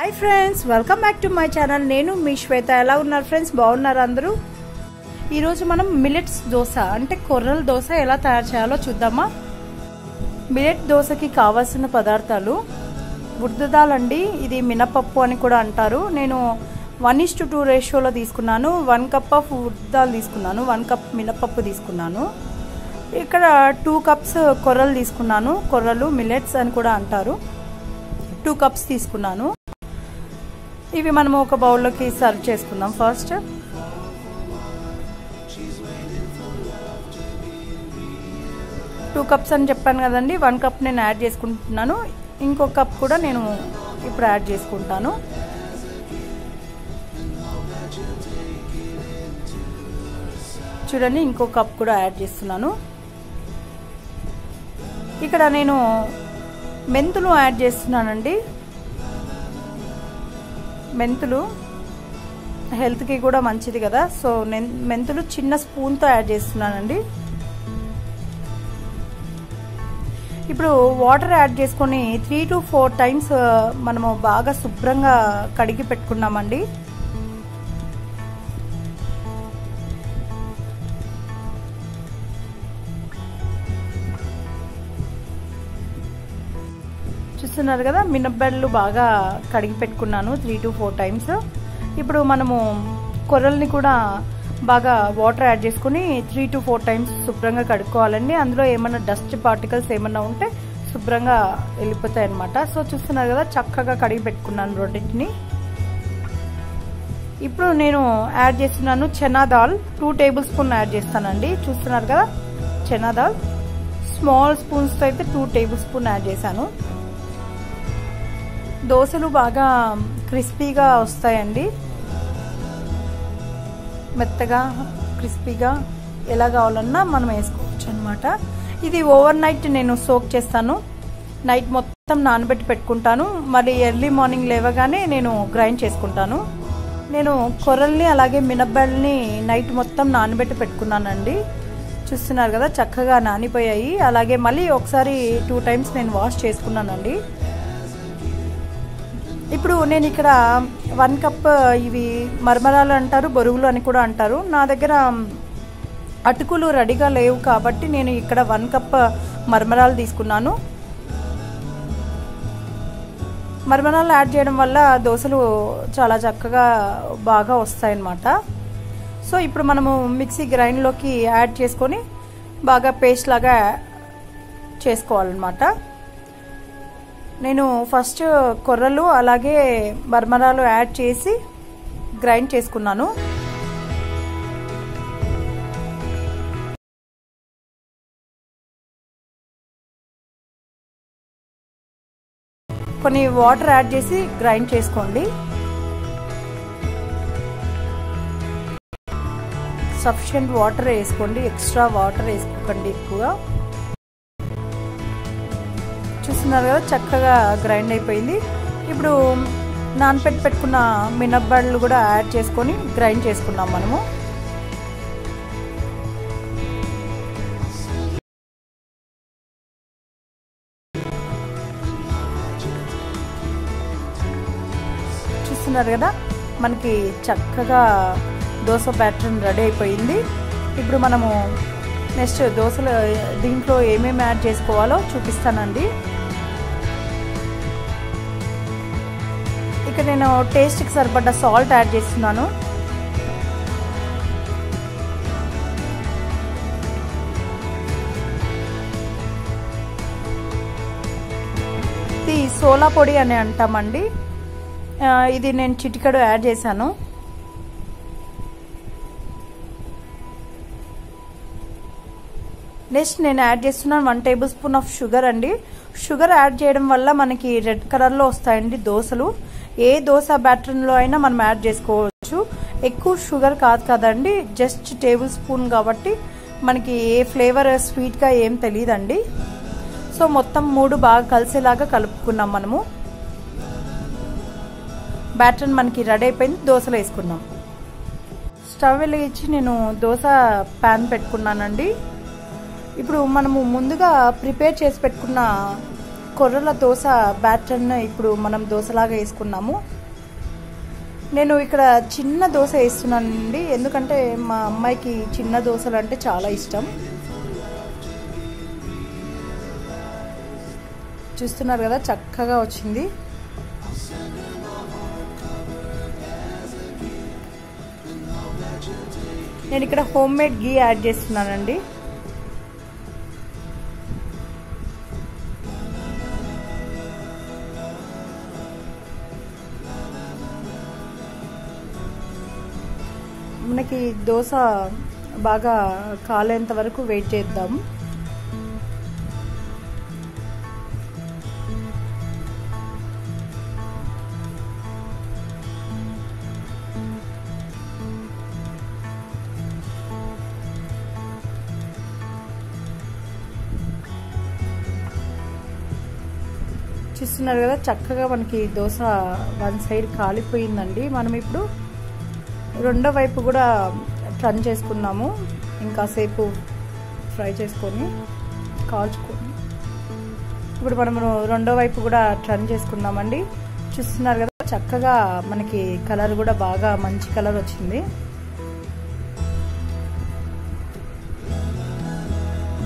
Hi friends welcome back to my channel నేను మీ శ్వేత. ఎలా ఉన్నారు ఫ్రెండ్స్ బాగున్నారు అందరూ? ఈరోజు మనం మిలెట్స్ దోశ అంటే కొర్రల దోశ ఎలా తయారు చేయాలో చూద్దామా? మిలెట్ దోశకి కావాల్సిన పదార్థాలు ఉర్దదాల్ అండి ఇది మినపప్పు అని కూడా అంటారు. నేను వన్ ఇస్ టు టూ రేషియోలో తీసుకున్నాను వన్ కప్ ఆఫ్ ఉర్దాలు తీసుకున్నాను వన్ కప్ మినపప్పు తీసుకున్నాను. ఇక్కడ టూ కప్స్ కొర్రలు తీసుకున్నాను కొర్రలు మిలెట్స్ అని కూడా అంటారు. టూ కప్స్ తీసుకున్నాను. ఇవి మనము ఒక బౌల్లోకి సర్వ్ చేసుకుందాం ఫస్ట్. టూ కప్స్ అని చెప్పాను కదండి వన్ కప్ నేను యాడ్ చేసుకుంటున్నాను. ఇంకొక కప్ కూడా నేను ఇప్పుడు యాడ్ చేసుకుంటాను. చూడండి ఇంకో కప్ కూడా యాడ్ చేస్తున్నాను. ఇక్కడ నేను మెంతులు యాడ్ చేస్తున్నానండి. మెంతులు హెల్త్కి కూడా మంచిది కదా. సో నేను మెంతులు చిన్న స్పూన్తో యాడ్ చేస్తున్నానండి. ఇప్పుడు వాటర్ యాడ్ చేసుకొని త్రీ టు ఫోర్ టైమ్స్ మనము బాగా శుభ్రంగా కడిగి పెట్టుకున్నామండి. చూస్తున్నారు కదా మినబ్బెళ్ళు బాగా కడిగి పెట్టుకున్నాను త్రీ టు ఫోర్ టైమ్స్ ఇప్పుడు మనము కొర్రల్ని కూడా బాగా వాటర్ యాడ్ చేసుకుని త్రీ టు ఫోర్ టైమ్స్ శుభ్రంగా కడుక్కోవాలండి. అందులో ఏమైనా డస్ట్ పార్టికల్స్ ఏమైనా ఉంటే శుభ్రంగా వెళ్ళిపోతాయి అనమాట సో చూస్తున్నారు కదా చక్కగా కడిగి పెట్టుకున్నాను రెండింటిని. ఇప్పుడు నేను యాడ్ చేస్తున్నాను chana dal. Two tablespoon add చేస్తానండి. చూస్తున్నారు కదా చెనా దాల్. స్మాల్ స్పూన్స్తో అయితే టూ టేబుల్ స్పూన్ యాడ్ చేశాను. దోశలు బాగా క్రిస్పీగా వస్తాయండి. మెత్తగా క్రిస్పీగా ఎలా కావాలన్నా మనం వేసుకోవచ్చు అనమాట ఇది ఓవర్ నైట్ నేను సోక్ చేస్తాను. నైట్ మొత్తం నానబెట్టి పెట్టుకుంటాను. మరి ఎర్లీ మార్నింగ్ లేవగానే నేను గ్రైండ్ చేసుకుంటాను. నేను కొర్రల్ని అలాగే మినబ్బల్ని నైట్ మొత్తం నానబెట్టి పెట్టుకున్నానండి. చూస్తున్నారు కదా చక్కగా నానిపోయాయి. అలాగే మళ్ళీ ఒకసారి టూ టైమ్స్ నేను వాష్ చేసుకున్నానండి. ఇప్పుడు నేను ఇక్కడ వన్ కప్ ఇవి మర్మరాలు అంటారు బొరుగులు అని కూడా అంటారు. నా దగ్గర అటుకులు రెడీగా లేవు కాబట్టి నేను ఇక్కడ వన్ కప్ మర్మరాలు తీసుకున్నాను. మర్మరాలు యాడ్ చేయడం వల్ల దోశలు చాలా చక్కగా బాగా వస్తాయన్నమాట. సో ఇప్పుడు మనము మిక్సీ గ్రైండ్లోకి యాడ్ చేసుకొని బాగా పేస్ట్ లాగా చేసుకోవాలన్నమాట. నేను ఫస్ట్ కొర్రలు అలాగే బర్మరాలు యాడ్ చేసి గ్రైండ్ చేసుకున్నాను. కొన్ని వాటర్ యాడ్ చేసి గ్రైండ్ చేసుకోండి. సఫిషియంట్ వాటర్ వేసుకోండి ఎక్స్ట్రా వాటర్ వేసుకోకండి ఎక్కువగా. చూస్తున్నారు కదా చక్కగా గ్రైండ్ అయిపోయింది. ఇప్పుడు నానపెట్టి పెట్టుకున్న మినప్పళ్ళు కూడా యాడ్ చేసుకొని గ్రైండ్ చేసుకున్నాం మనము. చూస్తున్నారు కదా మనకి చక్కగా దోశ ప్యాటర్న్ రెడీ అయిపోయింది. ఇప్పుడు మనము నెక్స్ట్ దోశలు దీంట్లో ఏమేమి యాడ్ చేసుకోవాలో చూపిస్తానండి. ఇక నేను టేస్ట్కి సరిపడ్డ సాల్ట్ యాడ్ చేస్తున్నాను. ఇది సోలా పొడి అని అంటామండి. ఇది నేను చిటికడు యాడ్ చేశాను. నెక్స్ట్ నేను యాడ్ చేస్తున్నాను one table spoon of sugar అండి. షుగర్ యాడ్ చేయడం వల్ల మనకి రెడ్ కలర్లో వస్తాయండి దోశలు. ఏ దోశ బ్యాటర్లో అయినా మనం యాడ్ చేసుకోవచ్చు. ఎక్కువ షుగర్ కాదు కదండి జస్ట్ టేబుల్ స్పూన్ కాబట్టి మనకి ఏ ఫ్లేవర్ స్వీట్గా ఏం తెలియదండి సో మొత్తం మూడు బాగా కలిసేలాగా కలుపుకున్నాం మనము. బ్యాటర్ మనకి రెడీ అయిపోయింది దోశలు వేసుకున్నాం. స్టవ్ వెలిగించి నేను దోశ ప్యాన్ పెట్టుకున్నానండి. ఇప్పుడు మనము ముందుగా ప్రిపేర్ చేసి పెట్టుకున్న కొర్రల దోశ బ్యాటర్ని ఇప్పుడు మనం దోశలాగా వేసుకున్నాము. నేను ఇక్కడ చిన్న దోశ వేస్తున్నానండి. ఎందుకంటే మా అమ్మాయికి చిన్న దోశలు అంటే చాలా ఇష్టం. చూస్తున్నారు కదా చక్కగా వచ్చింది. నేను ఇక్కడ హోమ్ మేడ్ గీ యాడ్ చేస్తున్నానండి. మనకి దోశ బాగా కాలేంత వరకు వెయిట్ చేద్దాం. చూస్తున్నారు కదా చక్కగా మనకి దోశ వన్ సైడ్ కాలిపోయిందండి. మనం ఇప్పుడు రెండో వైపు కూడా టర్న్ చేసుకున్నాము. ఇంకాసేపు ఫ్రై చేసుకొని కాల్చుకొని. ఇప్పుడు మనము రెండో వైపు కూడా టర్న్ చేసుకున్నామండి చూస్తున్నారు కదా చక్కగా మనకి కలర్ కూడా బాగా మంచి కలర్ వచ్చింది.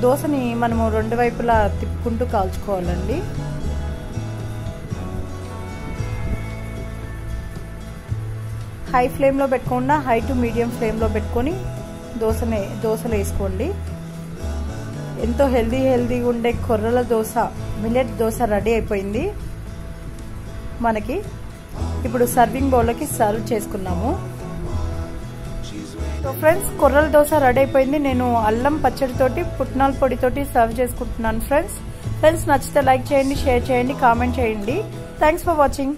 దోశని మనము రెండు వైపులా తిప్పుకుంటూ కాల్చుకోవాలండి. హై ఫ్లేమ్లో పెట్టుకుండా హై టు మీడియం ఫ్లేమ్లో పెట్టుకొని దోశనే దోశలు వేసుకోండి. ఎంతో హెల్దీ హెల్దీగా ఉండే కొర్రల దోశ మిల్లెట్ దోశ రెడీ అయిపోయింది. మనకి ఇప్పుడు సర్వింగ్ బౌల్లోకి సర్వ్ చేసుకున్నాము. సో ఫ్రెండ్స్ కొర్రల దోశ రెడీ అయిపోయింది. నేను అల్లం పచ్చడితోటి పుట్నాల పొడితోటి సర్వ్ చేసుకుంటున్నాను ఫ్రెండ్స్. ఫ్రెండ్స్ నచ్చితే లైక్ చేయండి షేర్ చేయండి కామెంట్ చేయండి. Thanks for watching